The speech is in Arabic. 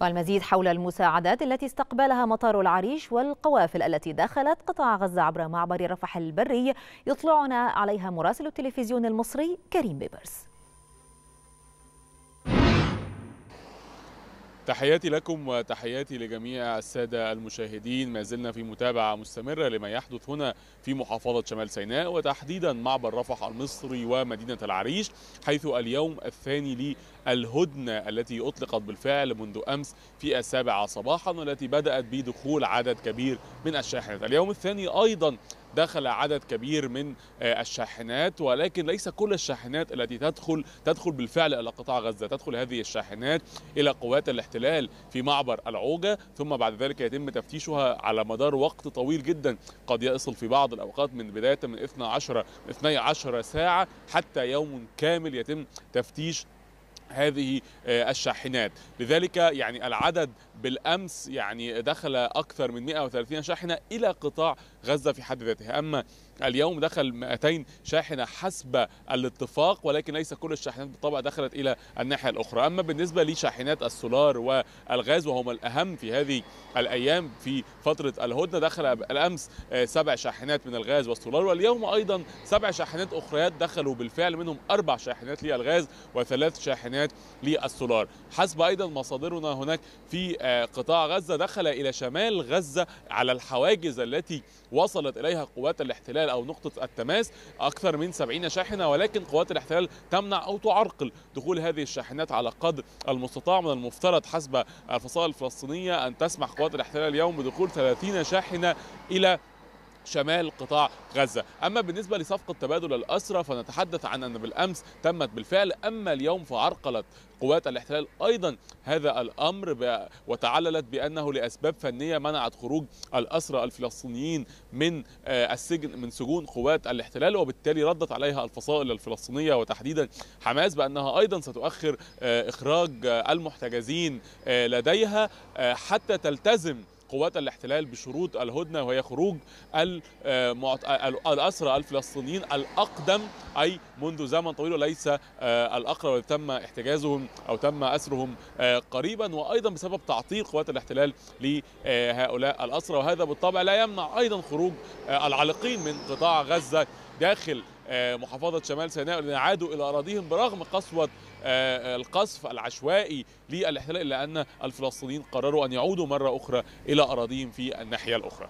والمزيد حول المساعدات التي استقبلها مطار العريش والقوافل التي دخلت قطاع غزة عبر معبر رفح البري يطلعنا عليها مراسل التلفزيون المصري كريم بيبرس. تحياتي لكم وتحياتي لجميع السادة المشاهدين. ما زلنا في متابعة مستمرة لما يحدث هنا في محافظة شمال سيناء وتحديدا معبر رفح المصري ومدينة العريش حيث اليوم الثاني للهدنة التي أطلقت بالفعل منذ أمس في السابعة صباحا والتي بدأت بدخول عدد كبير من الشاحنات. اليوم الثاني أيضا دخل عدد كبير من الشاحنات ولكن ليس كل الشاحنات التي تدخل تدخل بالفعل إلى قطاع غزة، تدخل هذه الشاحنات إلى قوات الاحتلال في معبر العوجة ثم بعد ذلك يتم تفتيشها على مدار وقت طويل جدا. قد يصل في بعض الأوقات من بداية من 12 12 ساعة حتى يوم كامل يتم تفتيش هذه الشاحنات. لذلك يعني العدد بالأمس يعني دخل أكثر من 130 شاحنة إلى قطاع غزة في حد ذاته أما اليوم دخل 200 شاحنة حسب الاتفاق ولكن ليس كل الشاحنات بالطبع دخلت إلى الناحية الأخرى. أما بالنسبة لشاحنات السولار والغاز وهما الأهم في هذه الأيام في فترة الهدنة دخل الأمس سبع شاحنات من الغاز والسولار واليوم أيضا سبع شاحنات أخريات دخلوا بالفعل منهم أربع شاحنات للغاز وثلاث شاحنات للسولار. حسب أيضا مصادرنا هناك في قطاع غزة دخل إلى شمال غزة على الحواجز التي وصلت إليها قوات الاحتلال أو نقطة التماس أكثر من 70 شاحنة ولكن قوات الاحتلال تمنع أو تعرقل دخول هذه الشاحنات على قدر المستطاع من المفترض حسب الفصائل الفلسطينية أن تسمح قوات الاحتلال اليوم بدخول 30 شاحنة إلى شمال قطاع غزة. أما بالنسبة لصفقة تبادل الأسرى فنتحدث عن أن بالأمس تمت بالفعل أما اليوم فعرقلت قوات الاحتلال أيضا هذا الأمر وتعللت بأنه لأسباب فنية منعت خروج الأسرى الفلسطينيين من السجن من سجون قوات الاحتلال وبالتالي ردت عليها الفصائل الفلسطينية وتحديدا حماس بأنها أيضا ستؤخر إخراج المحتجزين لديها حتى تلتزم قوات الاحتلال بشروط الهدنة وهي خروج الأسرى الفلسطينيين الأقدم أي منذ زمن طويل وليس الأقرب الذي تم احتجازهم أو تم أسرهم قريبا وأيضا بسبب تعطيل قوات الاحتلال لهؤلاء الأسرى. وهذا بالطبع لا يمنع أيضا خروج العالقين من قطاع غزة داخل محافظة شمال سيناء الذين عادوا إلى أراضيهم برغم قسوة القصف العشوائي للاحتلال إلا أن الفلسطينيين قرروا أن يعودوا مرة أخرى إلى أراضيهم في الناحية الأخرى.